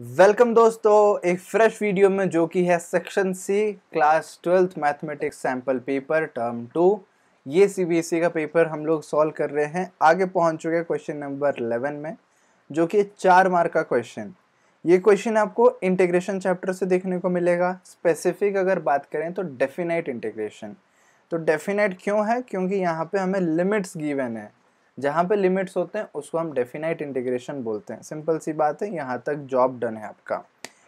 Welcome दोस्तों, एक fresh video में जो कि है section C, class twelfth mathematics sample paper, term two. ये सीबीएसई e का पेपर हम लोग सॉल्व कर रहे हैं। आगे पहुँच चुके हैं क्वेश्चन नंबर 11 में, जो कि चार मार्क का क्वेश्चन। ये क्वेश्चन आपको इंटीग्रेशन चैप्टर से देखने को मिलेगा। स्पेसिफिक अगर बात करें तो डेफिनाइट इंटीग्रेशन तो डेफिनाइट क्यों है? क्योंकि यहाँ पे हमें लिमिट्स गिवन है। जहाँ पे लिमिट्स होते हैं, उसको हम डेफिनाइट इंटीग्रेशन बोलते हैं। सिंपल सी बात है, यहाँ तक जॉब डन है आपका।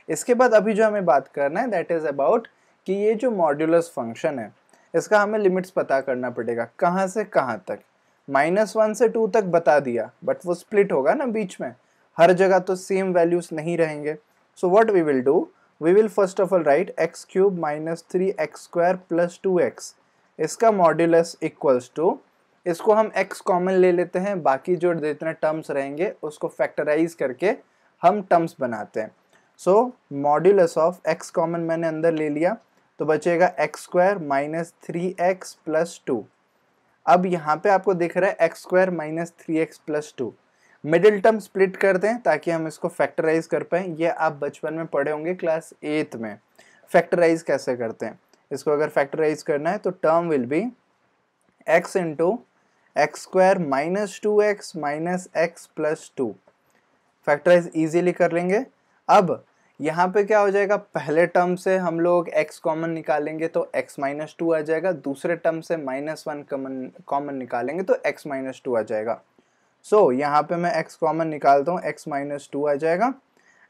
इसके बाद अभी जो हमें बात करना है दैट इज़ अबाउट कि ये जो मॉड्यूलस फ़ंक्शन है, इसका हमें लिमिट्स पता करना पड़ेगा, कहाँ से कहाँ तक। माइनस वन से टू तक बता दिया बट वो स्प्लिट होगा ना बीच में। हर जगह तो सेम वैल्यूज़ नहीं रहेंगे। So what we will do we will first of all write x cube minus three x square plus two x इसका मॉड्यूलस इक्वल्स टू इसको हम x कॉमन ले लेते हैं, बाकी जो जितने टर्म्स रहेंगे, उसको फैक्टराइज करके हम टर्म्स बनाते हैं। So modulus of x common मैंने अंदर ले लिया तो बचेगा x square minus three x plus two अब यहाँ पे आपको दिख रहा है x square minus three x plus two middle term split कर दें, ताकि हम इसको फैक्टराइज कर पाए। ये आप बचपन में पढ़े होंगे क्लास एथ में। फैक्टराइज कैसे करते हैं? इसको अगर फैक्टराइज करना है तो term will be x into x square minus two x minus x plus two factorise easily कर लेंगे। अब यहाँ पे क्या हो जाएगा? पहले टर्म से हम लोग x कॉमन निकालेंगे तो x माइनस टू आ जाएगा। दूसरे टर्म से माइनस वन कॉमन कॉमन निकालेंगे तो x माइनस टू आ जाएगा। सो so, यहाँ पे मैं x कॉमन निकालता हूँ x माइनस टू आ जाएगा।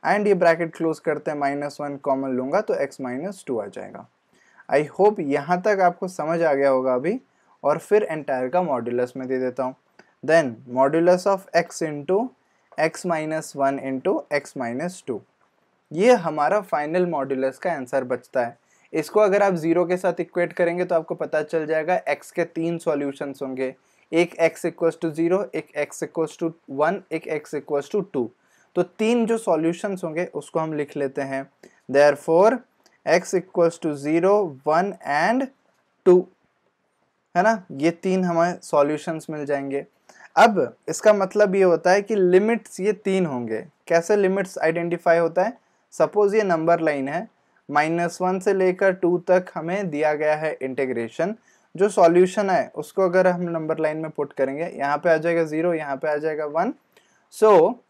एंड ये ब्रैकेट क्लोज करते हैं माइनस वन कॉमन लूँगा तो x माइनस टू आ जाएगा। आई होप यहाँ तक आपको समझ आ गया होगा अभी। और फिर एंटायर का मॉड्यूलस में दे देता हूँ। Then modulus of x into x minus one into x minus two ये हमारा फाइनल मॉड्यूलस का आंसर बचता है। इसको अगर आप ज़ीरो के साथ इक्वेट करेंगे तो आपको पता चल जाएगा एक्स के तीन सॉल्यूशंस होंगे। एक एक्स इक्वस टू ज़ीरो एक एक्स इक्वस टू वन एक एक्स इक्वस टू टू तो तीन जो सॉल्यूशंस होंगे, उसको हम लिख लेते हैं। Therefore x equals to zero one and two है ना? ये तीन हमें सॉल्यूशंस मिल जाएँगे। अब इसका मतलब ये होता है कि लिमिट्स ये तीन होंगे। कैसे लिमिट्स आइडेंटिफाई होता है? सपोज़ ये नंबर लाइन है माइनस वन से लेकर टू तक हमें दिया गया है इंटीग्रेशन जो सॉल्यूशन है, उसको अगर हम नंबर लाइन में पुट करेंगे, यहाँ पे आ जाएगा ज़ीरो यहाँ पे आ जाएगा वन सो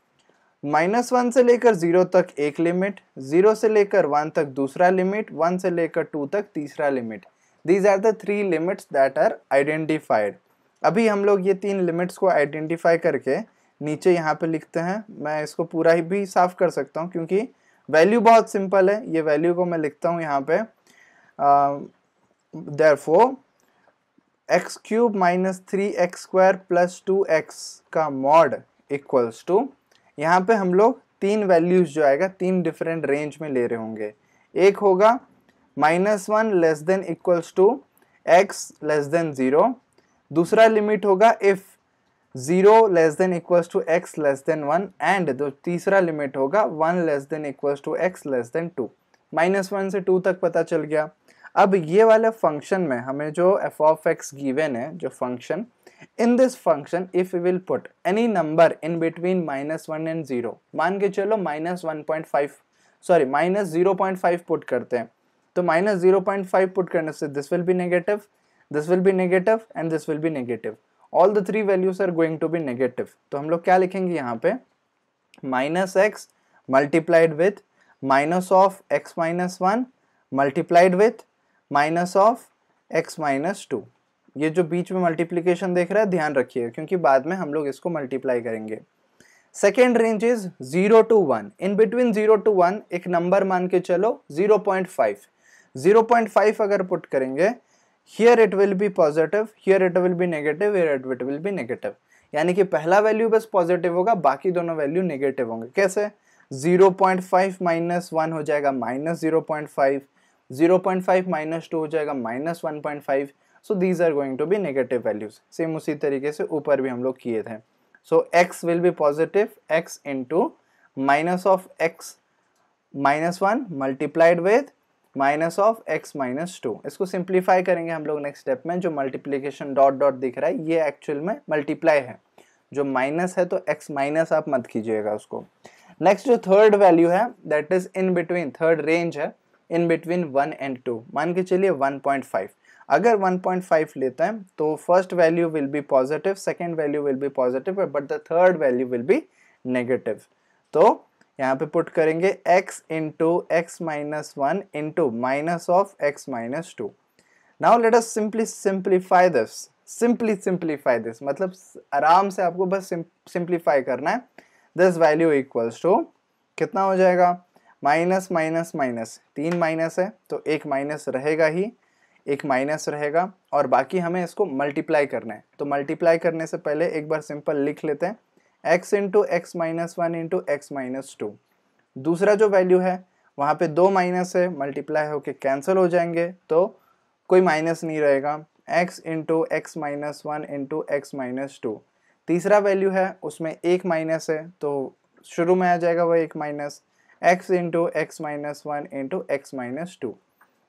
माइनस वन से लेकर ज़ीरो तक एक लिमिट ज़ीरो से लेकर वन तक दूसरा लिमिट वन से लेकर टू तक तीसरा limit these are the three limits that are identified अभी हम लोग ये तीन लिमिट्स को आइडेंटिफाई करके नीचे यहाँ पे लिखते हैं। मैं इसको पूरा ही भी साफ़ कर सकता हूँ क्योंकि वैल्यू बहुत सिंपल है। ये वैल्यू को मैं लिखता हूँ यहाँ पे। Therefore x cube minus three x square plus two x का मॉड इक्वल्स टू यहाँ पे हम लोग तीन वैल्यूज़ जो आएगा, तीन डिफरेंट रेंज में ले रहे होंगे। एक होगा minus one less than equals to x less than zero. दूसरा लिमिट होगा if zero less than equals to x less than one, and तीसरा लिमिट होगा one less than equals to x less than two. Minus one से two तक पता चल गया। अब ये वाले फ़ंक्शन में हमें जो एफ़ ऑफ़ एक्स गिवन है, जो function, in this function if you will put any number in between minus one and zero मान के चलो minus one point five sorry minus zero point five put करते हैं। तो minus zero point five put करने से this will be negative this will be negative and this will be negative all the three values are going to be negative तो हम लोग क्या लिखेंगे यहाँ पे? Minus x multiplied with minus of x minus one multiplied with minus of x minus two ये जो बीच में मल्टीप्लीकेशन देख रहा है, ध्यान रखिएगा क्योंकि बाद में हम लोग इसको मल्टीप्लाई करेंगे। Second range is zero to one in between zero to one एक नंबर मान के चलो ज़ीरो पॉइंट फाइव 0.5 अगर पुट करेंगे here it will be positive here it will be negative here it will be negative यानी कि पहला value बस पॉजिटिव होगा, बाकी दोनों वैल्यू नेगेटिव होंगे। कैसे? 0.5 माइनस वन हो जाएगा minus zero point minus two हो जाएगा minus one point so these are going to be negative values same उसी तरीके से ऊपर भी हम लोग किए थे। So x will be positive x into minus of x minus one multiplied with minus of x minus two. इसको सिंप्लीफाई करेंगे हम लोग नेक्स्ट स्टेप में, जो मल्टीप्लीकेशन डॉट डॉट दिख रहा है, ये एक्चुअल में मल्टीप्लाई है। जो माइनस है तो एक्स माइनस आप मत कीजिएगा उसको। नेक्स्ट जो थर्ड वैल्यू है that is in between third range है in between one and two मान के चलिए 1.5 अगर 1.5 लेते हैं तो first value will be positive second value will be positive but the third value will be negative तो यहाँ पे पुट करेंगे x into x minus one into minus of x minus two now let us simply simplify this simply simplify this मतलब आराम से आपको बस simplify करना है. दिस वैल्यू इक्वल्स टू कितना हो जाएगा? माइनस माइनस माइनस तीन माइनस है तो एक माइनस रहेगा ही. एक माइनस रहेगा. और बाकी हमें इसको मल्टीप्लाई करना है. तो मल्टीप्लाई करने से पहले एक बार सिंपल लिख लेते हैं. X into x minus one into x minus two दूसरा जो वैल्यू है, वहाँ पे दो माइनस है मल्टीप्लाई होके कैंसिल हो जाएँगे तो कोई माइनस नहीं रहेगा। x into x minus one into x minus two तीसरा वैल्यू है, उसमें एक माइनस है तो शुरू में आ जाएगा वह एक minus x into x minus one into x minus two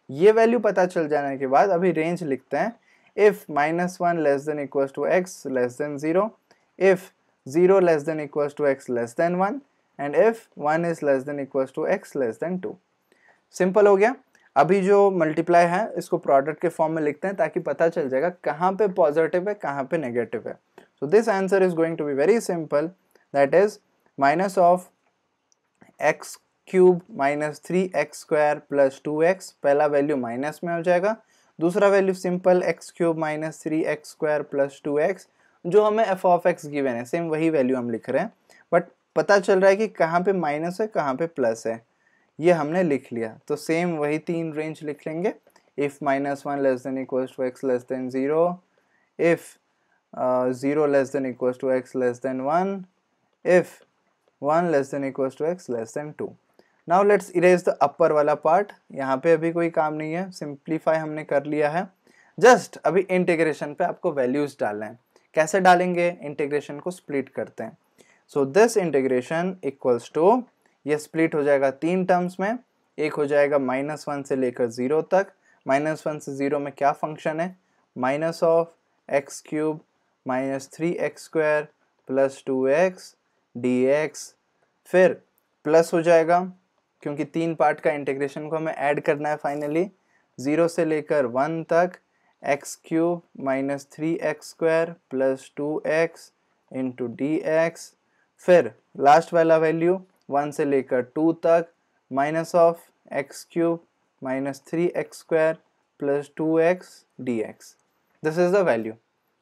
ये वैल्यू पता चल जाने के बाद अभी रेंज लिखते हैं। If minus one less than equal to x less than zero if 0 less than equals to x less than 1 and if 1 is less than equals to x less than 2 simple हो गया। अभी जो multiply है, इसको product के form में लिखते हैं ताकि पता चल जाएगा कहाँ पे पॉजिटिव है, कहाँ पे नेगेटिव है। So this answer is going to be very simple that is minus of x cube minus three x square plus two x पहला वैल्यू माइनस में हो जाएगा। दूसरा value simple x cube minus three x square plus two x जो हमें f of x given है same वही value हम लिख रहे हैं बट पता चल रहा है कि कहाँ पे माइनस है, कहाँ पे प्लस है। ये हमने लिख लिया तो सेम वही तीन रेंज लिख लेंगे। If minus one less than equal to x less than zero if zero less than equal to x less than one if one less than equal to x less than two now let's erase the upper वाला part यहाँ पे अभी कोई काम नहीं है simplify हमने कर लिया है। जस्ट अभी इंटीग्रेशन पे आपको वैल्यूज़ डालना है। कैसे डालेंगे? इंटीग्रेशन को स्प्लिट करते हैं। So this integration equals to ये स्प्लिट हो जाएगा तीन टर्म्स में। एक हो जाएगा माइनस वन से लेकर ज़ीरो तक। माइनस वन से ज़ीरो में क्या फ़ंक्शन है? Minus of x cube minus three x square plus two x d x फिर प्लस हो जाएगा, क्योंकि तीन पार्ट का इंटीग्रेशन को हमें ऐड करना है फाइनली ज़ीरो से लेकर वन तक। X cube minus three x square plus two x into d x फिर लास्ट वाला वैल्यू वन से लेकर टू तक minus of x cube minus three x square plus two x d x this is the value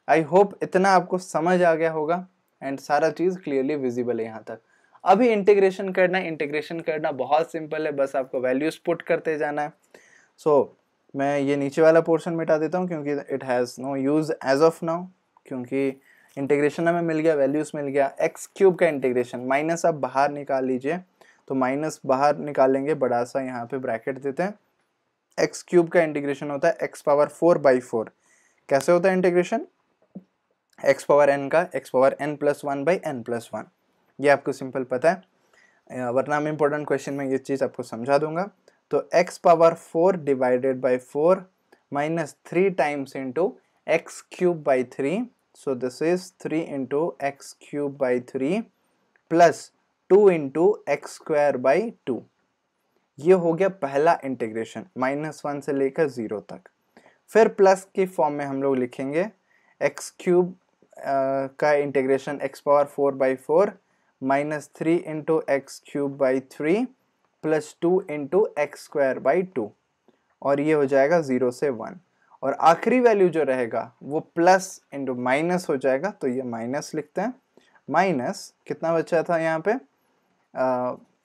I hope इतना आपको समझ आ गया होगा एंड सारा चीज़ क्लियरली विजिबल है यहाँ तक। अभी इंटीग्रेशन करना इंटीग्रेशन करना बहुत सिंपल है बस आपको वैल्यूज़ पुट करते जाना है। सो so, मैं ये नीचे वाला पोर्शन मिटा देता हूँ क्योंकि it has no use as of now क्योंकि इंटीग्रेशन हमें मिल गया वैल्यूज़ मिल गया एक्स क्यूब का इंटीग्रेशन माइनस आप बाहर निकाल लीजिए तो माइनस बाहर निकालेंगे, बड़ा सा यहाँ पे ब्रैकेट देते हैं एक्स क्यूब का इंटीग्रेशन होता है x power four by four कैसे होता है इंटीग्रेशन एक्स पावर एन का x power n plus one by n plus one ये आपको सिंपल पता है। वरना मैं इंपॉर्टेंट क्वेश्चन में ये चीज़ आपको समझा दूँगा। तो x power four divided by four minus three times into x cube by three so this is three into x cube by three plus two into x square by two ये हो गया पहला इंटीग्रेशन माइनस वन से लेकर zero तक। फिर plus की form में हम लोग लिखेंगे एक्स क्यूब का integration x power four by four minus three into x cube by three plus two into x square by two और ये हो जाएगा ज़ीरो से वन और आखिरी वैल्यू जो रहेगा, वो प्लस इंटू माइनस हो जाएगा तो ये माइनस लिखते हैं. माइनस कितना बचा था यहाँ पे?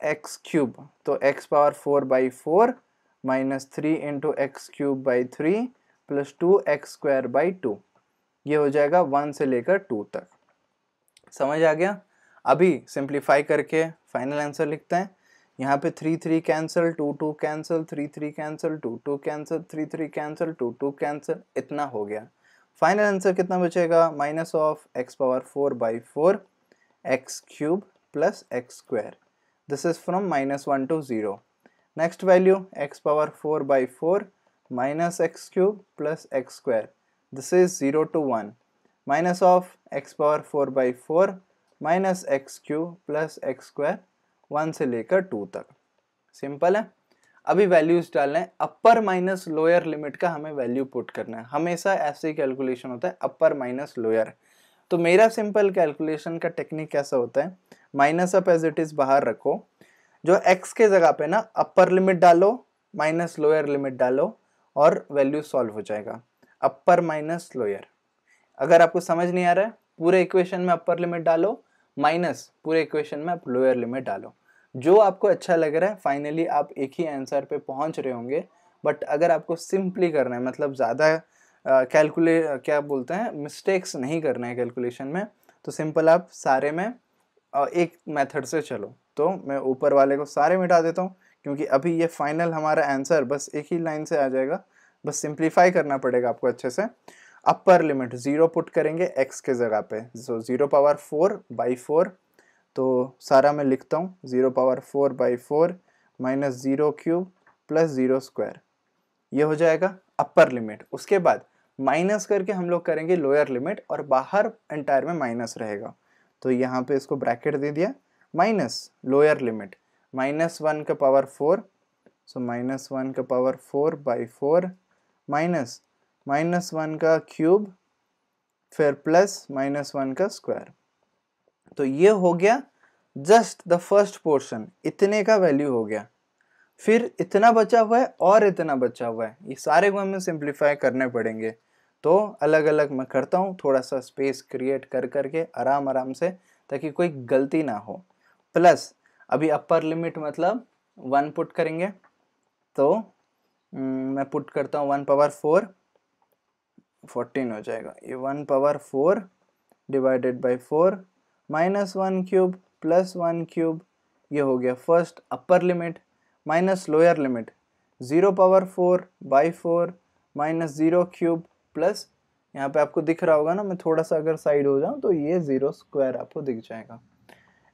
एक्स क्यूब तो x power four by four minus three into x cube by three plus two x square by two ये हो जाएगा वन से लेकर टू तक. समझ आ गया? अभी सिंप्लीफाई करके फाइनल आंसर लिखते हैं. यहाँ पे three three cancel two two cancel three three cancel two two cancel three three cancel two two cancel इतना हो गया। फाइनल आंसर कितना बचेगा? Minus of x power four by four x cube plus x square this is from minus one to zero next value x power four by four minus x cube plus x square. This is 0 to 1. Minus of x power 4 by 4 minus x cube plus x square. One से लेकर two तक। Simple है। अभी values डालना है। अपर minus lower limit का हमें value put करना है। हमेशा ऐसे ही कैलकुलेशन होता है। अपर माइनस लोअर तो मेरा सिंपल कैलकुलेशन का टेक्निक कैसा होता है? Minus up as it is बाहर रखो। जो एक्स के जगह पे ना अपर लिमिट डालो माइनस लोअर लिमिट डालो और वैल्यू सॉल्व हो जाएगा। अपर माइनस लोअर अगर आपको समझ नहीं आ रहा है, पूरे इक्वेशन में अपर लिमिट डालो। माइनस पूरे इक्वेशन में आप लोअर लिमिट डालो। जो आपको अच्छा लग रहा है फाइनली आप एक ही आंसर पे पहुँच रहे होंगे। बट अगर आपको सिंपली करना है मतलब ज़्यादा कैलकुले क्या बोलते हैं मिस्टेक्स नहीं करना है कैलकुलेशन में तो सिंपल आप सारे में एक मेथड से चलो। तो मैं ऊपर वाले को सारे मिटा देता हूँ, क्योंकि अभी ये फाइनल हमारा आंसर बस एक ही लाइन से आ जाएगा। बस सिंप्लीफाई करना पड़ेगा आपको अच्छे से। अपर लिमिट ज़ीरो पुट करेंगे एक्स के जगह पे. So zero power four by four तो सारा मैं लिखता हूँ. Zero power four by four minus zero cube plus zero square ये हो जाएगा अपर लिमिट उसके बाद माइनस करके हम लोग करेंगे लोअर लिमिट और बाहर एंटायर में माइनस रहेगा. तो यहाँ पे इसको ब्रैकेट दे दिया. Minus lower limit minus one का power four so minus one का power four by four minus minus one का क्यूब, फिर प्लस माइनस वन का स्क्वायर। तो ये हो गया जस्ट द फ़र्स्ट पोर्शन, इतने का वैल्यू हो गया। फिर इतना बचा हुआ है और इतना बचा हुआ है, ये सारे को हमें सिंप्लीफाई करने पड़ेंगे। तो अलग अलग मैं करता हूँ थोड़ा सा स्पेस क्रिएट कर करके आराम आराम से, ताकि कोई गलती ना हो। प्लस अभी अपर लिमिट मतलब वन पुट करेंगे तो मैं पुट करता हूँ वन पावर फोर फोर्टीन हो जाएगा। ये one power four divided by four minus one cube plus one cube ये हो गया first upper limit minus lower limit zero power four by four minus zero cube plus यहाँ पे आपको दिख रहा होगा ना, मैं थोड़ा सा अगर साइड हो जाऊँ तो ये ज़ीरो स्क्वायर आपको दिख जाएगा।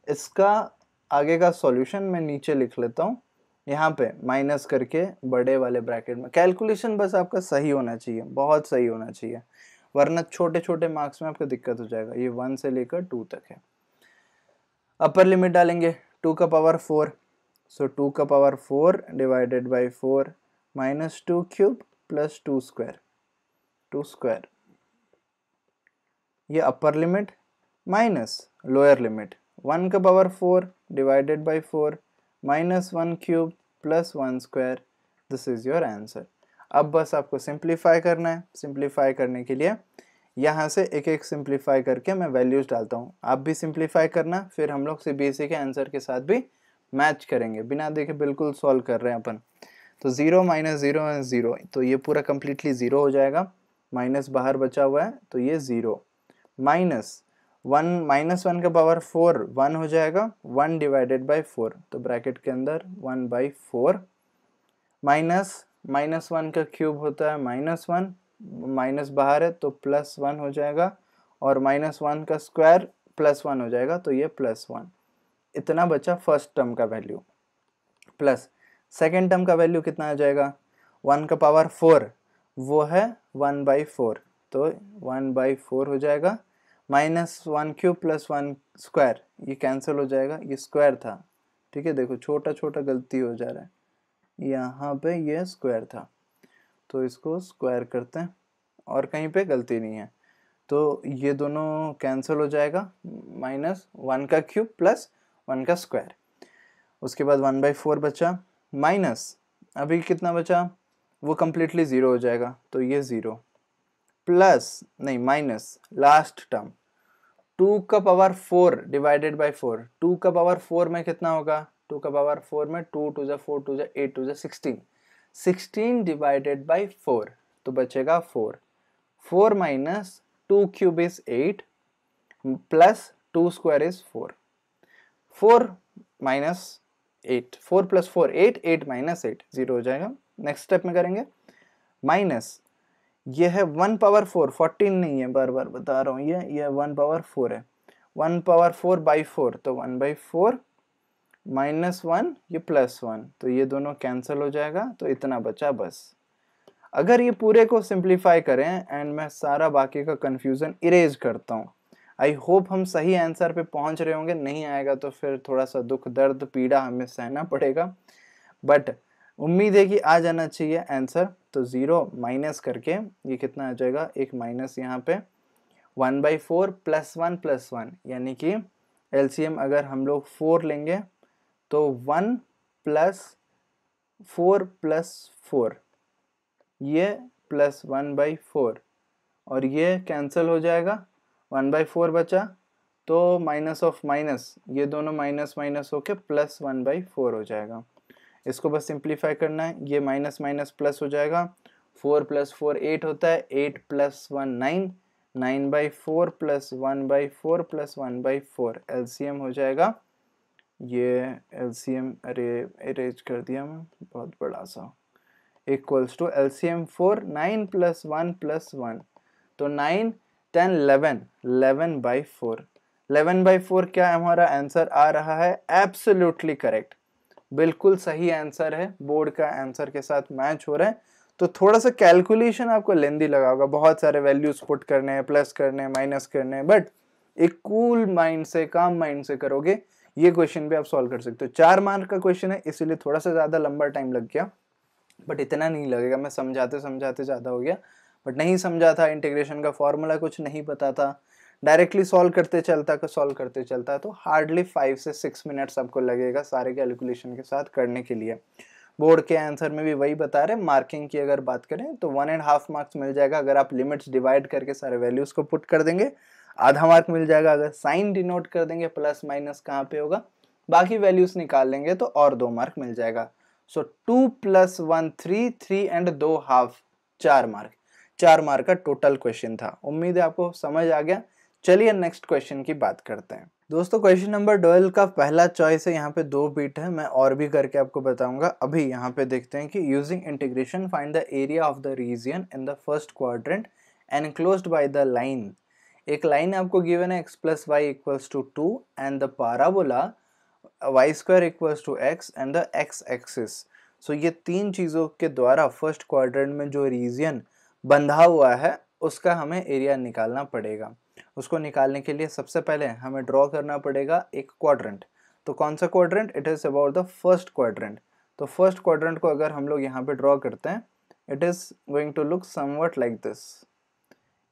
इसका आगे का सॉल्यूशन मैं नीचे लिख लेता हूँ। यहाँ पे माइनस करके बड़े वाले ब्रैकेट में। कैलकुलेशन बस आपका सही होना चाहिए, बहुत सही होना चाहिए। वरना छोटे छोटे मार्क्स में आपको दिक्कत हो जाएगा। ये वन से लेकर टू तक है। अपर लिमिट डालेंगे टू का पावर फोर सो टू का power four divided by four minus two cube plus two square two square ये upper limit minus lower limit one का power four divided by four minus one cube plus one square this is your answer अब बस आपको simplify करना है। Simplify करने के लिए यहाँ से एक एक सिंप्लीफाई करके मैं वैल्यूज़ डालता हूँ। आप भी सिंप्लीफाई करना, फिर हम लोग सी के आंसर के साथ भी मैच करेंगे। बिना देखे बिल्कुल सॉल्व कर रहे हैं अपन। तो ज़ीरो माइनस ज़ीरो ज़ीरो तो ये पूरा कम्प्लीटली ज़ीरो हो जाएगा। माइनस बाहर बचा हुआ है तो ये zero minus one minus one का पावर फोर, वन हो जाएगा, वन डिवाइडेड बाई फोर तो ब्रैकेट के अंदर one by four, minus minus one का क्यूब होता है माइनस वन, माइनस बाहर है तो प्लस वन हो जाएगा, और माइनस वन का स्क्वायर प्लस वन हो जाएगा तो ये प्लस वन। इतना बचा फ़र्स्ट टर्म का वैल्यू। प्लस सेकेंड टर्म का वैल्यू कितना आ जाएगा? वन का पावर फोर, वो है वन बाई फोर तो वन बाई फोर हो जाएगा minus one cube plus one square, ये कैंसिल हो जाएगा, ये स्क्वायर था। ठीक है, देखो छोटा छोटा गलती हो जा रहा है। यहाँ पे ये स्क्वायर था। तो इसको स्क्वायर करते हैं, और कहीं पे गलती नहीं है। तो ये दोनों कैंसिल हो जाएगा, माइनस वन का क्यूब प्लस वन का स्क्वायर। उसके बाद वन बाई फोर बचा, माइनस, अभी कितना बचा? वो कम्प्लीटली ज़ीरो हो जाएगा तो ये ज़ीरो प्लस, नहीं, माइनस लास्ट टर्म टू का power four divided by four, two का पावर फोर में कितना होगा? टू का पावर फोर में टू टू ज़ा फोर, टू ज़ा एट, टू ज़ा sixteen. Sixteen divided by four तो बचेगा four. Four minus two cube is eight, plus two square is four. Four minus eight, four plus four, eight eight minus eight, zero हो जाएगा। Next step में करेंगे। Minus ये है one power four, fourteen नहीं है, बार बार बता रहा हूँ ये ये वन पावर फोर है। One power four by four तो one by four minus one, ये प्लस वन तो ये दोनों कैंसिल हो जाएगा तो इतना बचा बस। अगर ये पूरे को सिंप्लीफाई करें, एंड मैं सारा बाकी का कंफ्यूजन इरेज करता हूँ, आई होप हम सही आंसर पे पहुँच रहे होंगे, नहीं आएगा तो फिर थोड़ा सा दुख, दर्द, पीड़ा हमें सहना पड़ेगा, बट उम्मीद है कि आ जाना चाहिए आंसर तो ज़ीरो माइनस करके ये कितना आ जाएगा? एक माइनस यहाँ पे. One by four plus one plus one यानी कि एलसीएम अगर हम लोग फोर लेंगे तो one plus four plus four ये प्लस वन बाई फोर और ये कैंसिल हो जाएगा. वन बाई फोर बचा. तो माइनस ऑफ़ माइनस ये दोनों माइनस माइनस होके प्लस वन बाई फोर हो जाएगा. इसको बस सिंप्लीफाई करना है। ये माइनस माइनस प्लस हो जाएगा। फोर प्लस फोर एट होता है। Eight plus one nine nine by four plus one by four plus one by four LCM हो जाएगा। ये एलसीएम अरे अरेज कर दिया मैं, बहुत बड़ा सा। Equals to LCM four nine plus one plus one तो nine ten eleven eleven by four eleven by four क्या हमारा आंसर आ रहा है। एब्सोल्युटली करेक्ट बिल्कुल सही आंसर है बोर्ड का आंसर के साथ मैच हो रहा है। तो थोड़ा सा कैलकुलेशन आपको लेंदी लगा होगा। बहुत सारे वैल्यूज़ पुट करने हैं प्लस करने हैं माइनस करने हैं बट एक कूल माइंड से काम माइंड से करोगे, ये क्वेश्चन भी आप सॉल्व कर सकते हो। चार मार्क का क्वेश्चन है, इसीलिए थोड़ा सा ज़्यादा लंबा टाइम लग गया। बट इतना नहीं लगेगा, मैं समझाते समझाते ज़्यादा हो गया। बट नहीं समझा था इंटीग्रेशन का फॉर्मूला कुछ नहीं पता था। डायरेक्टली सॉल्व करते चलता का सॉल्व करते चलता है तो हार्डली फाइव से सिक्स मिनट्स आपको लगेगा सारे कैलकुलेशन के साथ करने के लिए। बोर्ड के आंसर में भी वही बता रहे मार्किंग की अगर बात करें तो वन एंड हाफ़ मार्क्स मिल जाएगा अगर आप लिमिट्स डिवाइड करके सारे वैल्यूज़ को पुट कर देंगे। आधा मार्क मिल जाएगा अगर साइन डिनोट कर देंगे प्लस माइनस कहाँ पे होगा? बाकी वैल्यूज़ निकाल लेंगे तो और दो मार्क मिल जाएगा। So two plus one three three and दो हाफ़ चार मार्क चार मार्क का टोटल क्वेश्चन था। उम्मीद है आपको समझ आ गया। चलिए नेक्स्ट क्वेश्चन की बात करते हैं। दोस्तों क्वेश्चन नंबर ट्वेल्व का पहला चॉइस है, यहाँ पे दो बीट है, मैं और भी करके आपको बताऊँगा। अभी यहाँ पे देखते हैं कि using integration find the area of the region in the first quadrant enclosed by the line एक लाइन आपको गिवन है x plus y equals to two and the parabola y square equals to x and the x axis so ये तीन चीज़ों के द्वारा first quadrant में जो रीजन बंधा हुआ है, उसका हमें एरिया निकालना पड़ेगा। उसको निकालने के लिए सबसे पहले हमें ड्रॉ करना पड़ेगा एक क्वाड्रेंट तो कौन सा quadrant it is about the first quadrant तो फ़र्स्ट क्वाड्रेंट को अगर हम लोग यहाँ पे ड्रॉ करते हैं it is going to look somewhat like this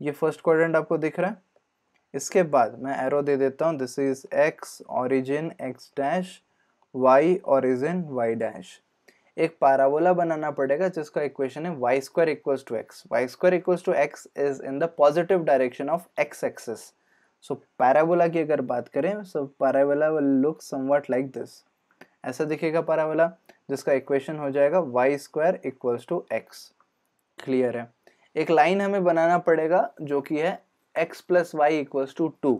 ये फ़र्स्ट क्वाड्रेंट आपको दिख रहा है। इसके बाद मैं एरो दे देता हूँ। This is x origin x dash y origin y dash एक पैराबोला बनाना पड़ेगा, जिसका इक्वेशन है y square equals to x y square equals to x is in the positive direction of x axis so parabola की अगर बात करें सो parabola will look somewhat like this ऐसा दिखेगा पैराबोला जिसका इक्वेशन हो जाएगा y square equals to x clear है? एक लाइन हमें बनाना पड़ेगा, जो कि है x plus y equals to two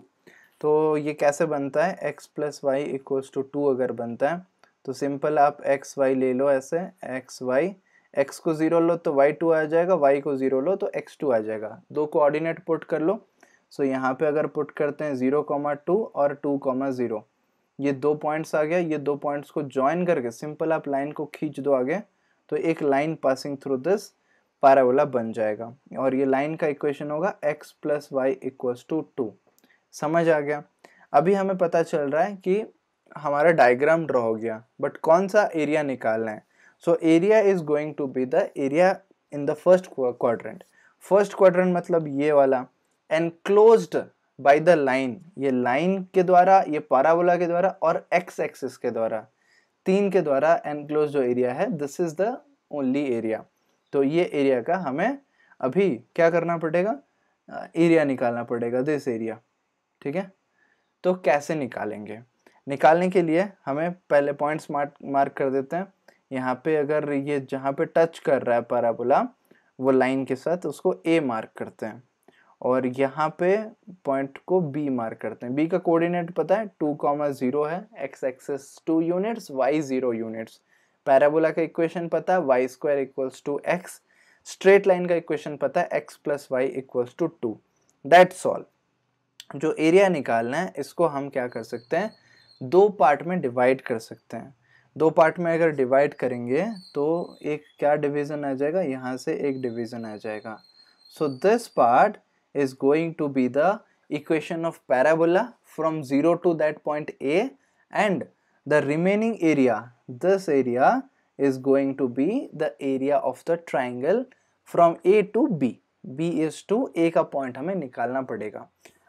तो ये कैसे बनता है? X plus y equals to two अगर बनता है तो सिंपल आप एक्स वाई ले लो ऐसे एक्स वाई एक्स को ज़ीरो लो तो वाई टू आ जाएगा वाई को ज़ीरो लो तो एक्स टू आ जाएगा। दो कोऑर्डिनेट पुट कर लो। सो यहाँ पे अगर पुट करते हैं ज़ीरो कॉमा टू और टू कॉमा ज़ीरो ये दो पॉइंट्स आ गया, ये दो पॉइंट्स को ज्वाइन करके सिंपल आप लाइन को खींच दो आगे तो एक line passing through this parabola बन जाएगा। और ये लाइन का इक्वेशन होगा x plus y equals to two समझ आ गया? अभी हमें पता चल रहा है कि हमारा डायग्राम ड्रॉ हो गया बट कौन सा एरिया निकालना है? So area is going to be the area in the first quadrant first quadrant मतलब ये वाला एनक्लोज्ड बाय द लाइन ये लाइन के द्वारा, ये पाराबोला के द्वारा और एक्स एक्सिस के द्वारा. तीन के द्वारा एनक्लोज जो एरिया है this is the only area तो ये एरिया का हमें अभी क्या करना पड़ेगा? एरिया निकालना पड़ेगा दिस एरिया ठीक है? तो कैसे निकालेंगे? निकालने के लिए हमें पहले पॉइंट्स मार्क मार्क कर देते हैं। यहाँ पे अगर ये जहाँ पे टच कर रहा है पैराबोला वो लाइन के साथ उसको ए मार्क करते हैं। और यहाँ पे पॉइंट को बी मार्क करते हैं। बी का कोऑर्डिनेट पता है? टू कॉमा ज़ीरो है। X axis two units y zero units parabola का इक्वेशन पता है? Y square equals to x straight line का इक्वेशन पता है? X plus y equals to two that's all जो एरिया निकालना है, इसको हम क्या कर सकते हैं? दो पार्ट में डिवाइड कर सकते हैं। दो पार्ट में अगर डिवाइड करेंगे तो एक क्या डिवीज़न आ जाएगा? यहाँ से एक डिवीज़न आ जाएगा। So this part is going to be the equation of parabola from zero to that point A and the remaining area this area is going to be the area of the triangle from A to B B is to A का point हमें निकालना पड़ेगा।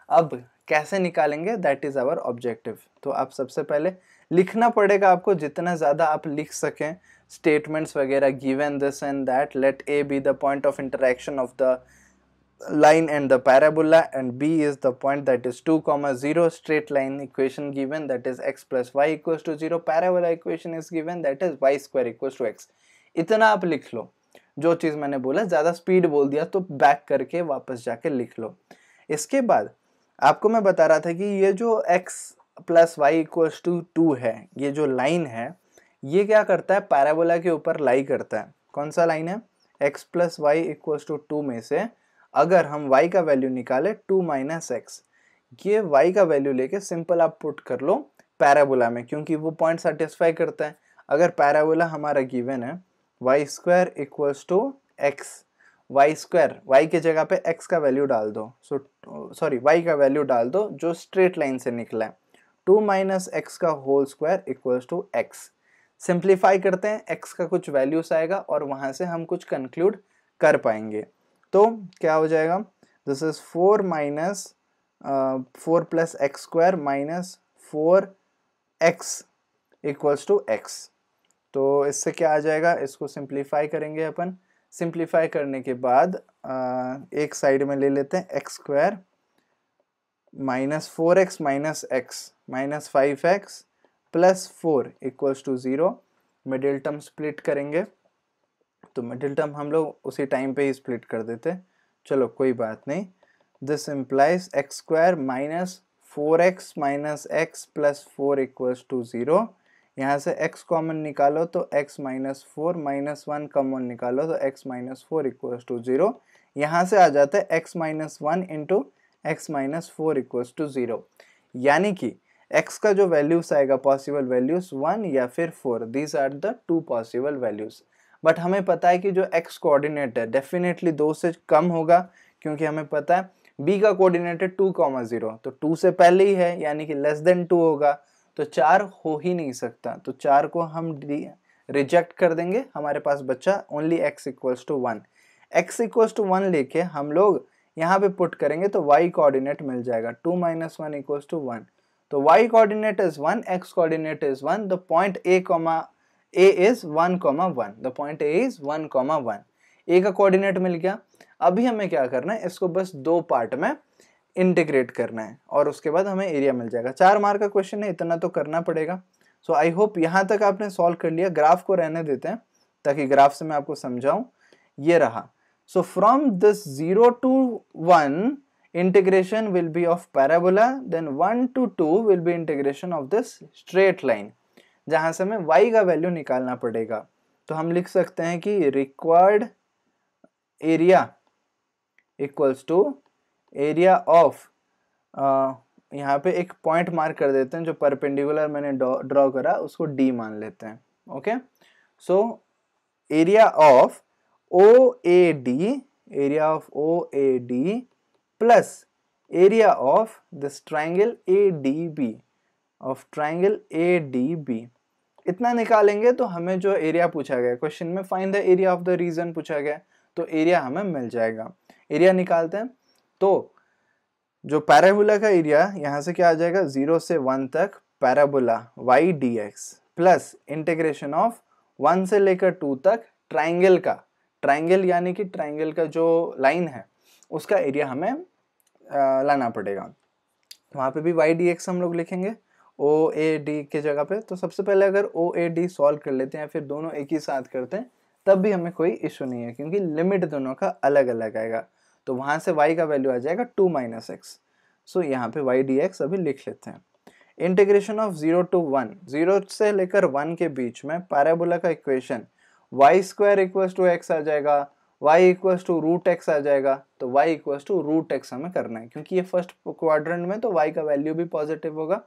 अब कैसे निकालेंगे? That is our objective तो आप सबसे पहले लिखना पड़ेगा आपको, जितना ज़्यादा आप लिख सकें स्टेटमेंट्स वगैरह given this and that let A B the point of intersection of the line and the parabola and B is the point that is two comma zero straight line equation given that is x plus y equal to zero parabola equation is given that is y square equal to x इतना आप लिख लो। जो चीज़ मैंने बोला, ज़्यादा speed बोल दिया तो बैक करके वापस जाके लिख लो। इसके बाद आपको मैं बता रहा था कि ये जो x plus y equals to two है, ये जो लाइन है, ये क्या करता है? पैराबोला के ऊपर लाई करता है। कौन सा लाइन है? x plus y equals to two में से अगर हम y का वैल्यू निकाले टू माइनस एक्स ये y का वैल्यू लेके सिंपल आप पुट कर लो पैराबोला में, क्योंकि वो पॉइंट सेटिस्फाई करता है। अगर पैराबोला हमारा गिवन है y square equals to x y square y के जगह पे एक्स का वैल्यू डाल दो। सो सॉरी वाई का वैल्यू डाल दो जो स्ट्रेट लाइन से निकला है। टू माइनस एक्स का whole square equals to x simplify करते हैं एक्स का कुछ वैल्यूस आएगा और वहाँ से हम कुछ कंक्लूड कर पाएँगे। तो क्या हो जाएगा? This is four minus four plus x square minus four x equals to x तो इससे क्या आ जाएगा? इसको सिंप्लीफाई करेंगे अपन। सिंप्लीफाई करने के बाद एक साइड में ले लेते हैं x square minus four x minus x minus five x plus four equals to zero middle term split करेंगे। तो मिडिल टर्म हम लोग उसी टाइम पे ही स्प्लिट कर देते चलो, कोई बात नहीं। This implies x square minus four x minus x plus four equals to zero यहाँ से x कॉमन निकालो तो x minus four minus one common निकालो तो x minus four equals to zero यहाँ से आ जाता है x minus one into x minus four equals to zero यानी कि x का जो वैल्यूज़ आएगा पॉसिबल वैल्यूज़ वन या फिर four these are the two possible values but हमें पता है कि जो एक्स कोऑर्डिनेट है डेफिनेटली दो से कम होगा, क्योंकि हमें पता है बी का कोऑर्डिनेट है टू कॉमा ज़ीरो तो टू से पहले ही है, यानी कि लेस देन टू होगा तो चार हो ही नहीं सकता। तो चार को हम रिजेक्ट कर देंगे। हमारे पास बच्चा only x equals to one x equals to one लेके हम लोग यहाँ पे पुट करेंगे तो y कोऑर्डिनेट मिल जाएगा। Two minus one equals to one तो y coordinate is one x coordinate is one the point a comma a is one comma one the point a is one comma one A का coordinate मिल गया। अभी हमें क्या करना है? इसको बस दो पार्ट में इंटीग्रेट करना है और उसके बाद हमें एरिया मिल जाएगा। चार मार्क का क्वेश्चन है, इतना तो करना पड़ेगा। सो आई होप यहाँ तक आपने सॉल्व कर लिया। ग्राफ को रहने देते हैं, ताकि ग्राफ से मैं आपको समझाऊं। ये रहा। So from this zero to one integration will be of parabola, then 1 to 2 will be integration of this straight line, जहाँ से हमें y का वैल्यू निकालना पड़ेगा। तो हम लिख सकते हैं कि required area equals to area of यहाँ पे एक पॉइंट मार्क कर देते हैं जो परपेंडिकुलर मैंने ड्रॉ करा, उसको डी मान लेते हैं okay so area of O A D area of O A D plus area of this triangle A D B of triangle A D B इतना निकालेंगे तो हमें जो एरिया पूछा गया क्वेश्चन में find the area of the region पूछा गया तो एरिया हमें मिल जाएगा। एरिया निकालते हैं। तो जो पैराबोला का एरिया यहाँ से क्या आ जाएगा? ज़ीरो से वन तक parabola y d x plus integration of one से लेकर टू तक ट्राइंगल का। ट्राइंगल यानी कि ट्राइंगल का जो लाइन है उसका एरिया हमें आ, लाना पड़ेगा। वहाँ पे भी वाई डी एक्स हम लोग लिखेंगे ओ ए डी के जगह पे। तो सबसे पहले अगर ओ ए डी सॉल्व कर लेते हैं या फिर दोनों एक ही साथ करते हैं तब भी हमें कोई इशू नहीं है क्योंकि लिमिट दोनों का अलग अलग आएगा। तो वहाँ से y का वैल्यू आ जाएगा टू माइनस एक्स सो यहाँ पे वाई डी अभी लिख लेते हैं। Integration of zero to one zero से लेकर वन के बीच में पैराबोला का equation y square equals to x आ जाएगा y equals to root x आ जाएगा तो y equals to root x हमें करना है। क्योंकि ये फ़र्स्ट क्वाड्रेंट में तो वाई का वैल्यू भी पॉजिटिव होगा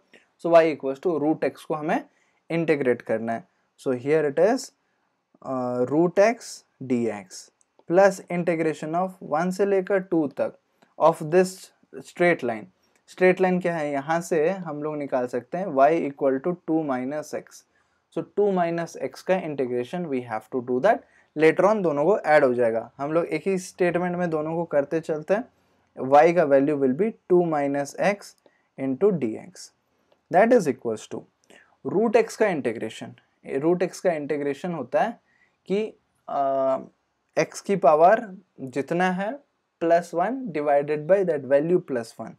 so y equals to root x को हमें इंटीग्रेट करना है। So here it is root x d x plus integration of one से लेकर टू तक of this straight line straight line क्या है? यहाँ से हम लोग निकाल सकते हैं y equal to two minus x so two minus x का integration we have to do that later on दोनों को ऐड हो जाएगा। हम लोग एक ही स्टेटमेंट में दोनों को करते चलते हैं। Y का value will be two minus x into d x that is equals to root x का इंटीग्रेशन रूट एक्स का इंटीग्रेशन होता है कि एक्स की पावर जितना है plus one divided by that value plus one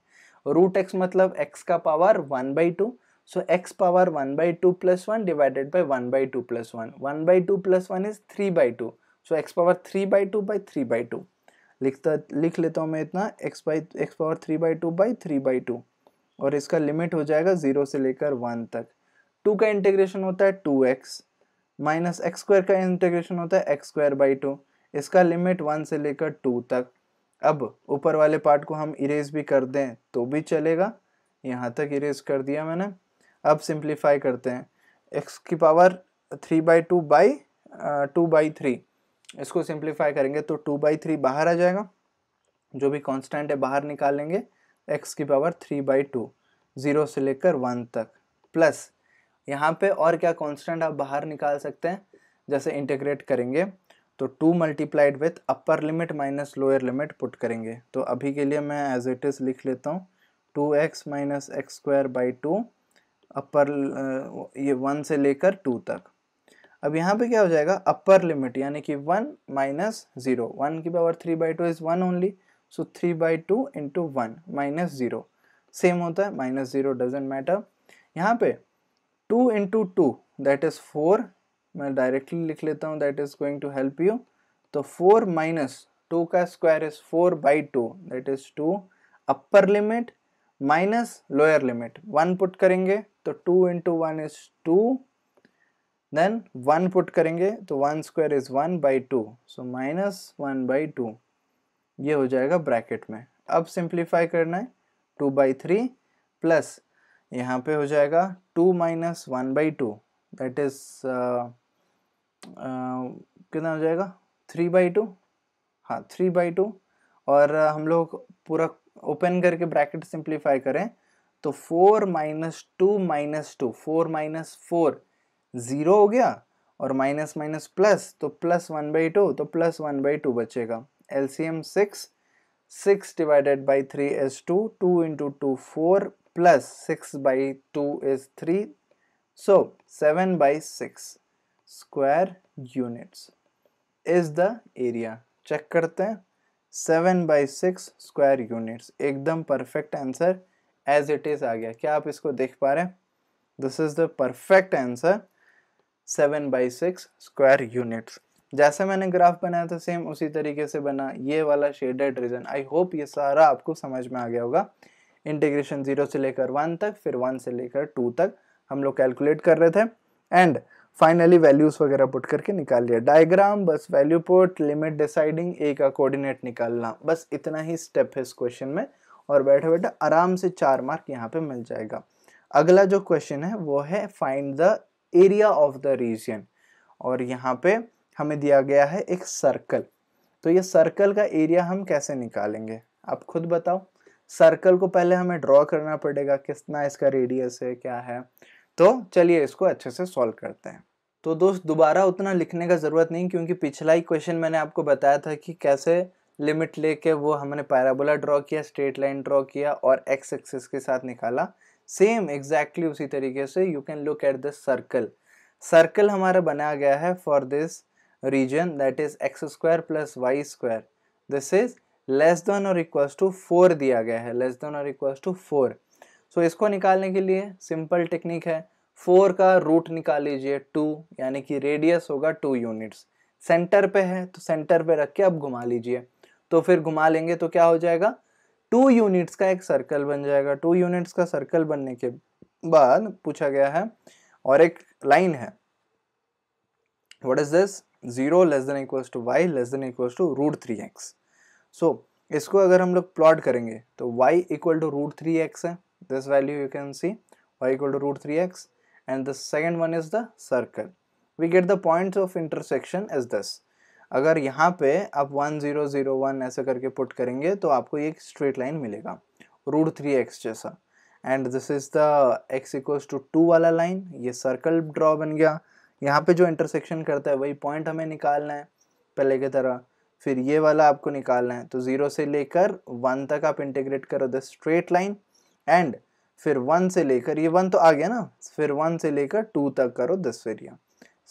root x मतलब x का power one by two so x power one by two plus one divided by one by two plus one one by two plus one is three by two so x power three by two by three by two लिखता, लिख लेता हूँ मैं इतना x by x power three by two by three by two और इसका limit हो जाएगा ज़ीरो से लेकर वन तक. टू का इंटीग्रेशन होता है two x minus x square का इंटीग्रेशन होता है एक्स स्क्वायर बाई टू इसका लिमिट वन से लेकर टू तक। अब ऊपर वाले पार्ट को हम इरेज भी कर दें तो भी चलेगा। यहाँ तक इरेज कर दिया मैंने। अब सिंप्लीफाई करते हैं। एक्स की power three by two by two by three इसको सिंप्लीफाई करेंगे तो टू बाई थ्री बाहर आ जाएगा। जो भी कांस्टेंट है, बाहर निकालेंगे एक्स की power three by two zero से लेकर वन तक। प्लस यहाँ पे और क्या कांस्टेंट आप बाहर निकाल सकते हैं, जैसे इंटीग्रेट करेंगे। तो two multiplied with upper limit minus lower limit put करेंगे। तो अभी के लिए मैं एज इट इज़ लिख लेता हूँ। Two x minus x square by two upper ये वन से लेकर टू तक। अब यहाँ पे क्या हो जाएगा? अपर लिमिट, यानी कि वन माइनस ज़ीरो। वन की power three by two is one only so three by two into one minus zero. Same होता है, माइनस ज़ीरो डजेंट मैटर यहाँ पे two into two that is four मैं directly लिख लेता हूँ that is going to help you तो four minus two का square is four by two that is two upper limit minus lower limit one put करेंगे तो two into one is two then one put करेंगे तो one square is one by two so minus one by two ये हो जाएगा bracket में. अब simplify करना है. टू बाई थ्री प्लस यहाँ पे हो जाएगा two minus one by two that is कितना हो जाएगा? थ्री बाई टू हाँ थ्री बाई टू और हम लोग पूरा ओपन करके ब्रैकेट सिंप्लीफाई करें तो four minus two minus two four minus four zero हो गया। और माइनस माइनस प्लस तो प्लस वन बाई टू तो प्लस वन बाई टू बचेगा। L C M six six divided by three is two two into two four plus six by two is three so seven by six square units is the area check करते हैं. Seven by six square units एकदम perfect answer as it is आ गया. क्या आप इसको देख पा रहे हैं? This is the perfect answer seven by six square units जैसे मैंने ग्राफ बनाया था सेम उसी तरीके से बना. ये वाला शेडेड रीजन आई होप ये सारा आपको समझ में आ गया होगा. इंटीग्रेशन ज़ीरो से लेकर वन तक, फिर वन से लेकर टू तक हम लोग कैलकुलेट कर रहे थे. एंड फाइनली वैल्यूज़ वगैरह पुट करके निकाल लिया। डायग्राम बस value put limit deciding A का कोऑर्डिनेट निकालना। बस इतना ही स्टेप है इस क्वेश्चन में। और बैठे बैठे, आराम से चार मार्क यहाँ पे मिल जाएगा। अगला जो क्वेश्चन है, वो है find the area of the region और यहाँ पे हमें दिया गया है एक सर्कल तो ये सर्कल का एरिया हम कैसे निकालेंगे? आप खुद बताओ। सर्कल को पहले हमें ड्रॉ करना पड़ेगा, कितना इसका रेडियस है, क्या है। तो चलिए इसको अच्छे से सॉल्व करते हैं। तो दोस्त, दोबारा उतना लिखने का ज़रूरत नहीं, क्योंकि पिछला ही क्वेश्चन मैंने आपको बताया था कि कैसे लिमिट लेके वो हमने पैराबोला ड्रॉ किया स्ट्रेट लाइन ड्रॉ किया और एक्स एक्सिस के साथ निकाला। सेम एग्जैक्टली उसी तरीके से you can look at this circle circle हमारा बनाया गया है for this region that is x square plus y square this is less than और इक्वल्स टू फोर दिया गया है लेस देन और equals to four so so, इसको निकालने के लिए सिंपल टेक्निक है। फोर का रूट निकाल लीजिए टू यानी कि रेडियस होगा टू यूनिट्स सेंटर पे है तो सेंटर पे रख के अब घुमा लीजिए। तो फिर घुमा लेंगे तो क्या हो जाएगा? टू यूनिट्स का एक सर्कल बन जाएगा। टू यूनिट्स का सर्कल बनने के बाद पूछा गया है और एक लाइन है। What is this zero less than equals to y less than equals to root three x so इसको अगर हम लोग प्लॉट करेंगे तो y equal to root three x है। This value you can see y equal to root 3x and the second one is the circle. We get the points of intersection as this. अगर यहाँ पे आप 1001 ऐसे करके put करेंगे तो आपको एक स्ट्रेट लाइन मिलेगा। रूट थ्री एक्स जैसा। And this is the x equals to two वाला लाइन ये सर्कल ड्रॉ बन गया। यहाँ पे जो इंटरसेक्शन करता है, वही पॉइंट हमें निकालना है पहले की तरह। फिर ये वाला आपको निकालना है। तो ज़ीरो से लेकर वन तक आप इंटीग्रेट करो द स्ट्रेट लाइन एंड फिर वन से लेकर, ये वन तो आ गया ना, फिर वन से लेकर टू तक करो दस एरिया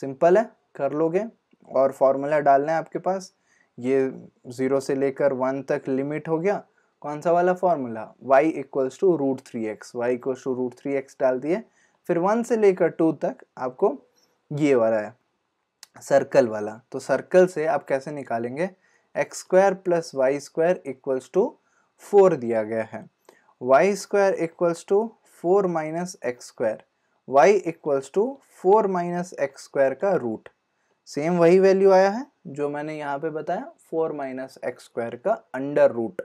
सिंपल है, कर लोगे, और फॉर्मूला डालना है आपके पास। ये ज़ीरो से लेकर वन तक लिमिट हो गया। कौन सा वाला formula? y equals to root three x y equals to root three x डाल दिए। फिर वन से लेकर टू तक आपको ये वाला है सर्कल वाला। तो सर्कल से आप कैसे निकालेंगे? X square plus y square equals to four दिया गया है। Y square equals to four minus x square y equals to four minus x square का रूट सेम वही वैल्यू आया है जो मैंने यहाँ पे बताया फोर माइनस एक्स स्क्वायर का अंडर रूट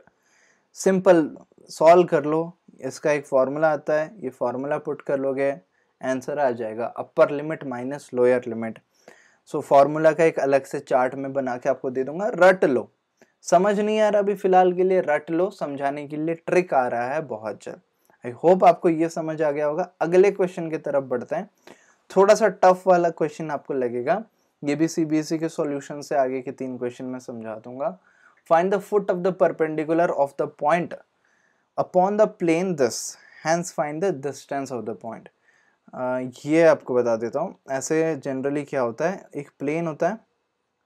सिंपल सॉल्व कर लो, इसका एक फॉर्मूला आता है, ये फॉर्मूला पुट कर लोगे आंसर आ जाएगा upper limit minus lower limit so formula का एक अलग से चार्ट में बना के आपको दे दूँगा, रट लो। समझ नहीं आ रहा अभी फ़िलहाल के लिए, रट लो, समझाने के लिए ट्रिक आ रहा है बहुत जल्द। आई होप आपको ये समझ आ गया होगा। अगले क्वेश्चन की तरफ़ बढ़ते हैं। थोड़ा सा टफ वाला क्वेश्चन आपको लगेगा। ये भी सीबीएसई e के सॉल्यूशन से आगे के तीन क्वेश्चन में समझा दूँगा। Find the foot of the perpendicular of the point upon the plane this hence find the distance of the point ये आपको बता देता हूँ। ऐसे जनरली क्या होता है? एक प्लेन होता है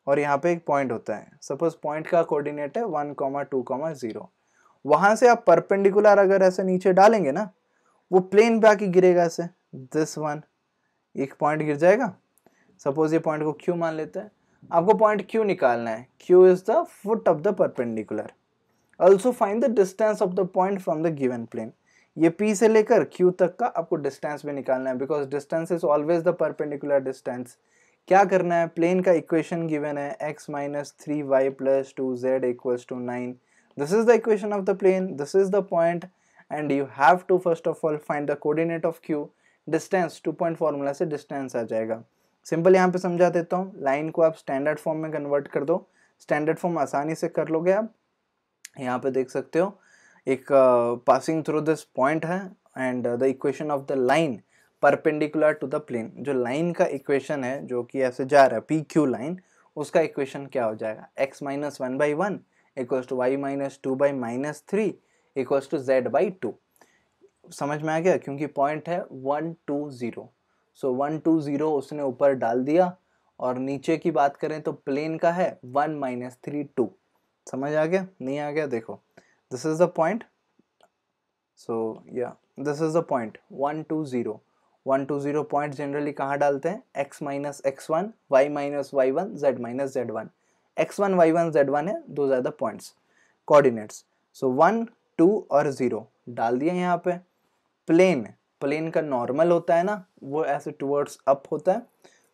और यहाँ पे एक पॉइंट होता है। सपोज़ पॉइंट का कोऑर्डिनेट है one comma two comma zero वहाँ से आप परपेंडिकुलर अगर ऐसे नीचे डालेंगे ना, वो प्लेन पे आके गिरेगा ऐसे। दिस वन एक पॉइंट गिर जाएगा। सपोज़ ये पॉइंट को क्यू मान लेते हैं। आपको पॉइंट क्यू निकालना है। Q is the foot of the perpendicular also find the distance of the point from the given plane ये P से लेकर Q तक का आपको डिस्टेंस भी निकालना है। Because distance is always the perpendicular distance क्या करना है? प्लेन का इक्वेशन गिवन है, x minus three y plus two z equals to nine this is the equation of the plane this is the point and you have to first of all find the coordinate of q. Distance to point formula से distance आ जाएगा। Simple यहाँ पे समझा देता हूँ। Line को आप स्टैंडर्ड फॉर्म में कन्वर्ट कर दो। स्टैंडर्ड फॉर्म आसानी से कर लोगे आप। यहाँ पे देख सकते हो। एक पासिंग थ्रू दिस पॉइंट है and the equation of the line perpendicular to the plane जो लाइन का इक्वेशन है, जो कि ऐसे जा रहा है पी क्यू लाइन उसका इक्वेशन क्या हो जाएगा? X minus one by one equals to y minus two by minus three equals to z by two समझ में आ गया? क्योंकि पॉइंट है one two zero so one two zero उसने ऊपर डाल दिया और नीचे की बात करें तो प्लेन का है वन माइनस थ्री टू समझ आ गया? नहीं आ गया? देखो। This is the point. So, yeah, this is the point. 1 2 0 1 2 0 point generally कहाँ डालते हैं? X minus x one y minus y one z minus z one x one y one z one है दो ज़्यादा points coordinates so one two और zero डाल दिए यहाँ पे. प्लेन प्लेन का नॉर्मल होता है ना वो ऐसे टूवर्ड्स अप होता है.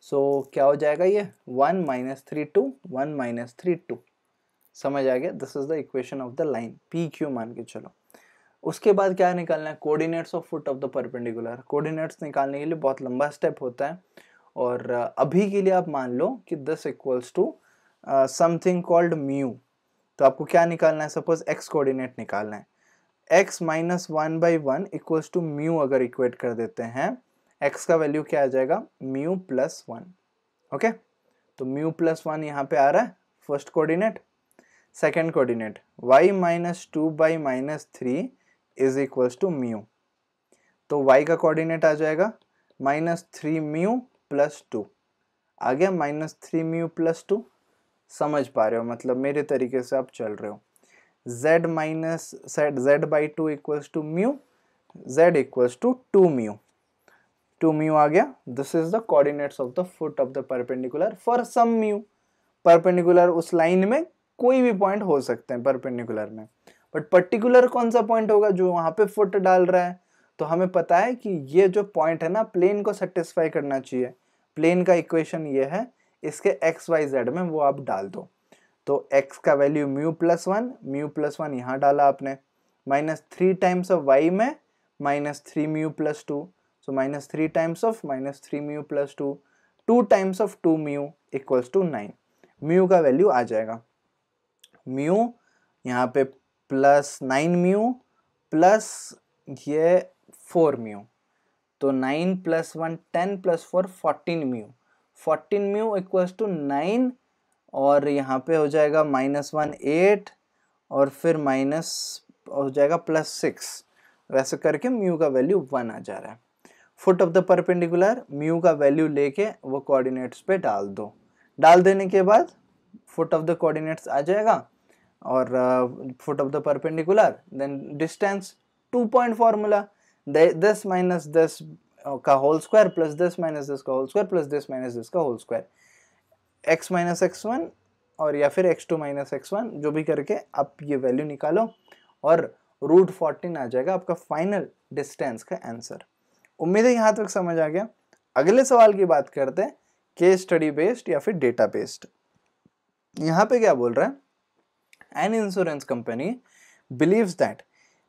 सो so, क्या हो जाएगा ये? One minus three two one minus three two समझ आ गया? This is the equation of the line P Q मान के चलो. उसके बाद क्या निकालना है? Coordinates of foot of the perpendicular coordinates निकालने के लिए बहुत लंबा स्टेप होता है। और अभी के लिए आप मान लो कि this equals to something called mu तो आपको क्या निकालना है? सपोज़ एक्स कोऑर्डिनेट निकालना है। X minus one by one equals to mu अगर इक्वेट कर देते हैं एक्स का वैल्यू क्या आ जाएगा? म्यू प्लस वन ओके तो म्यू प्लस वन यहाँ पे आ रहा है। First coordinate second coordinate y minus two by minus three is equals to mu तो y का कोऑर्डिनेट आ जाएगा minus three mu plus two आ गया minus three mu plus two समझ पा रहे हो? मतलब मेरे तरीके से आप चल रहे हो। z minus set z by two equals to mu z equals to two mu two mu आ गया। This is the coordinates of the foot of the perpendicular for some mu perpendicular उस लाइन में कोई भी point हो सकते हैं perpendicular में। But particular कौन सा पॉइंट होगा जो वहाँ पे फुट डाल रहा है? तो हमें पता है कि ये जो पॉइंट है ना प्लेन को सेटिस्फाई करना चाहिए। प्लेन का इक्वेशन ये है, इसके एक्स वाई जेड में वो आप डाल दो। तो एक्स का value mu plus one mu plus one यहाँ डाला आपने। Minus three times of y में minus three mu plus two so minus three times of minus three mu plus two two times of two mu equals to nine mu का value आ जाएगा। Mu यहाँ पे plus nine mu plus ये four mu. तो nine plus one ten plus four fourteen mu. Fourteen mu equals two nine और यहाँ पे हो जाएगा माइनस वन एट और फिर माइनस हो जाएगा प्लस सिक्स। वैसे करके म्यू का वैल्यू वन आ जा रहा है। Foot of the perpendicular, mu का वैल्यू लेके वो कोऑर्डिनेट्स पे डाल दो। डाल देने के बाद फुट ऑफ़ द कोऑर्डिनेट्स आ जाएगा। और foot of the perpendicular then distance two point formula दस माइनस दस का होल स्क्वायर प्लस दस माइनस दस का होल स्क्वायर प्लस दस माइनस दस का whole square x minus x one और या फिर x two minus x one जो भी करके आप ये वैल्यू निकालो और रूट फोर्टीन आ जाएगा आपका फाइनल डिस्टेंस का आंसर उम्मीद है यहाँ तक समझ आ गया। अगले सवाल की बात करते हैं केस स्टडी बेस्ड या फिर डेटा बेस्ड यहाँ पे क्या बोल रहा है? An insurance company believes that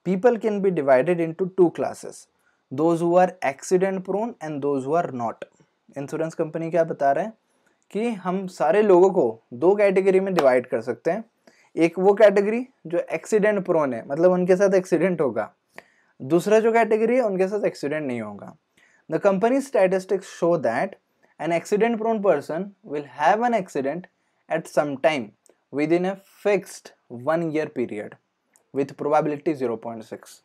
people can be divided into two classes those who are accident prone and those who are not insurance company क्या बता रहे हैं? कि हम सारे लोगों को दो कैटेगरी में डिवाइड कर सकते हैं। एक वो कैटेगरी जो एक्सीडेंट प्रोन है मतलब उनके साथ एक्सीडेंट होगा। दूसरा जो कैटेगरी है, उनके साथ एक्सीडेंट नहीं होगा। The company statistics show that an accident prone person will have an accident at some time within a fixed one year period with probability 0.6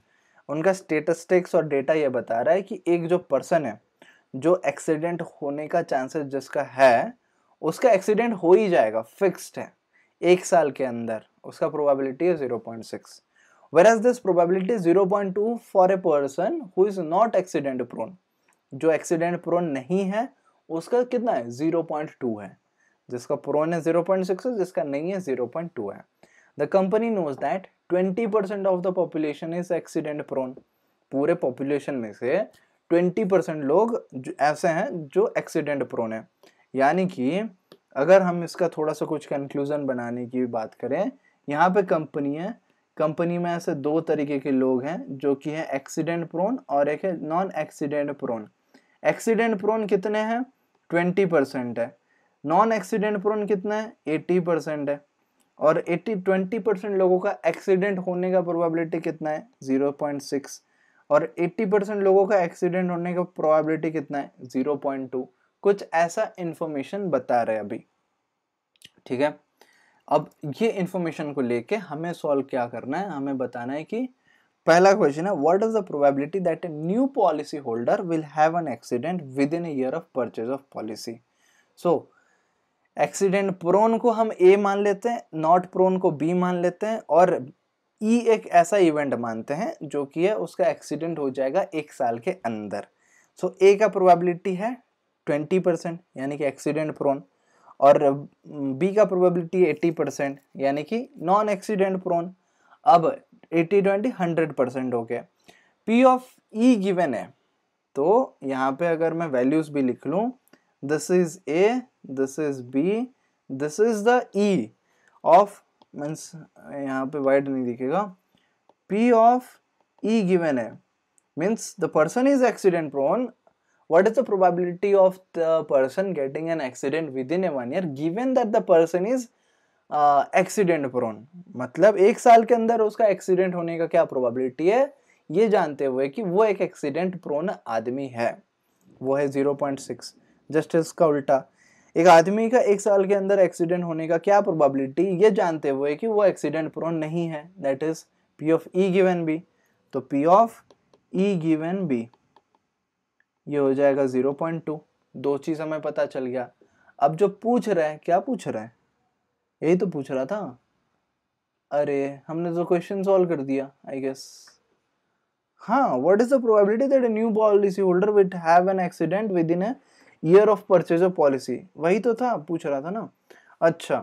उनका स्टेटिस्टिक्स और डेटा ये बता रहा है कि एक जो पर्सन है, जो एक्सीडेंट होने का चांसेस जिसका है, उसका एक्सीडेंट हो ही जाएगा फिक्स्ड है, एक साल के अंदर, उसका प्रोबेबिलिटी है zero point six where 0.6 whereas this probability is 0.2 for a person who is not accident prone, जो एक्सीडेंट प्रोन नहीं है, उसका कितना है? 0.2 है। जिसका प्रोन है 0.6 है, जिसका नहीं है 0.2 है। The company knows that 20 percent of the population is accident prone पूरे पॉपुलेशन में से 20 परसेंट लोग ऐसे हैं जो एक्सीडेंट प्रोन है। यानी कि अगर हम इसका थोड़ा सा कुछ कंक्लूजन बनाने की बात करें, यहाँ पे कंपनी है। कंपनी में ऐसे दो तरीके के लोग हैं, जो कि है एक्सीडेंट प्रोन और एक है non accident prone accident prone कितने हैं? ट्वेंटी परसेंट है। नॉन एक्सीडेंट प्रोन कितना है? एट्टी परसेंट है। और एट्टी ट्वेंटी परसेंट लोगों का एक्सीडेंट होने का प्रोबेबिलिटी कितना है? ज़ीरो पॉइंट सिक्स और एट्टी परसेंट लोगों का एक्सीडेंट होने का प्रोबेबिलिटी कितना है? ज़ीरो पॉइंट टू कुछ ऐसा इंफॉर्मेशन बता रहे अभी। ठीक है? अब ये इंफॉर्मेशन को लेके हमें सॉल्व क्या करना है? हमें बताना है कि पहला क्वेश्चन है what is the probability that a new policy holder will have an accident within year of purchase of policy so accident prone को हम ए मान लेते हैं नॉट प्रोन को बी मान लेते हैं और ई एक ऐसा इवेंट मानते हैं जो कि है उसका एक्सीडेंट हो जाएगा एक साल के अंदर। सो so, ए का प्रोबेबिलिटी है ट्वेंटी परसेंट यानी कि एक्सीडेंट प्रोन और बी का प्रोबेबिलिटी एट्टी परसेंट यानी कि नॉन एक्सीडेंट प्रोन अब एट्टी ट्वेंटी हंड्रेड परसेंट हो गया। पी ऑफ़ ई गिवन है तो यहाँ पे अगर मैं वैल्यूज़ भी लिख लूँ this is A this is B this is the E of means यहाँ पे वाइड नहीं दिखेगा। पी ऑफ़ ई गिवन है। Means the person is accident prone what is the probability of the person getting an accident within a one year given that the person is accident uh, prone मतलब एक साल के अंदर उसका accident होने का क्या प्रोबेबिलिटी है? ये जानते हुए कि वो एक एक्सीडेंट प्रोन आदमी है। वो है 0.6 जस्ट का उल्टा। एक आदमी का एक साल के अंदर एक्सीडेंट होने का क्या प्रोबेबिलिटी ये जानते हुए कि वो एक्सीडेंट प्रोन नहीं है। That is P of E given B तो P of E given B ये हो जाएगा ज़ीरो पॉइंट टू दो चीज़ हमें पता चल गया। अब जो पूछ रहे हैं, क्या पूछ रहे हैं? यही तो पूछ रहा था। अरे, हमने तो क्वेश्चन सॉल्व कर दिया आई गेस हाँ what is the probability that a new policy holder will have an accident within a year of purchase of policy वही तो था, पूछ रहा था ना। अच्छा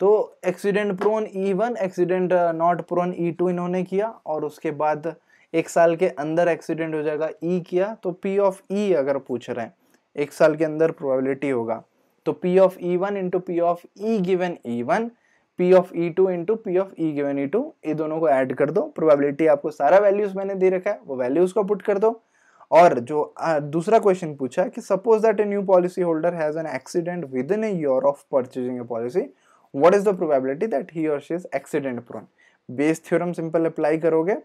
तो accident prone E one accident not prone E two इन्होंने किया और उसके बाद एक साल के अंदर एक्सीडेंट हो जाएगा ई e किया तो पी ऑफ़ ई अगर पूछ रहे हैं, एक साल के अंदर प्रोबेबिलिटी होगा। तो P of E one into P of E given E one P of E two into P of E given E two ये दोनों को ऐड कर दो। प्रोबेबिलिटी आपको सारा वैल्यूज़ मैंने दे रखा है, वो वैल्यूज़ को पुट कर दो। और जो दूसरा क्वेश्चन पूछा है कि suppose that a new policy holder has an accident within a year of purchasing a policy what is the probability that he or she is accident prone Bayes theorem simple apply करोगे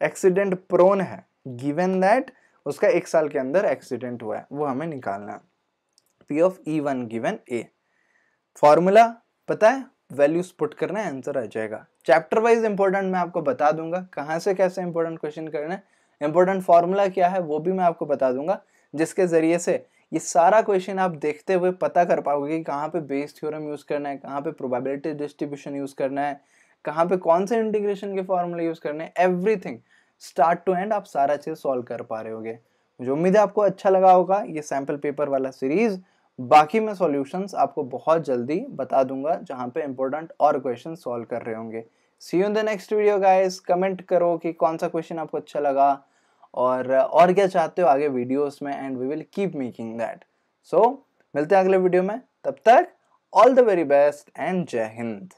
accident prone है given that उसका एक साल के अंदर accident हुआ है, वो हमें निकालना है। P of E one given A formula पता है? वैल्यूज़ पुट करना है आंसर आ जाएगा। चैप्टर वाइज इंपॉर्टेंट मैं आपको बता दूँगा, कहाँ से कैसे इंपॉर्टेंट क्वेश्चन करना है। इंपॉर्टेंट फॉर्मूला क्या है, वो भी मैं आपको बता दूँगा, जिसके ज़रिए से ये सारा क्वेश्चन आप देखते हुए पता कर पाओगे कि कहाँ पे बेस थ्योरम यूज़ करना है, कहाँ पे प्रोबेबिलिटी डिस्ट्रीब्यूशन यूज़ करना है, कहाँ पे कौन से इंटीग्रेशन के फॉर्मूले यूज़ करने हैं एवरीथिंग स्टार्ट टू एंड आप सारा चीज़ सॉल्व कर पा रहे होगे। मुझे उम्मीद है आपको अच्छा लगा होगा ये सैंपल पेपर वाला सीरीज़ बाकी मैं सॉल्यूशंस आपको बहुत जल्दी बता दूँगा, जहाँ पे इंपॉर्टेंट और क्वेश्चन सॉल्व कर रहे होंगे। See you in the next video guys comment करो कि कौन सा क्वेश्चन आपको अच्छा लगा और और क्या चाहते हो आगे वीडियोस में and we will keep making that so मिलते हैं अगले वीडियो में. तब तक all the very best and जय हिंद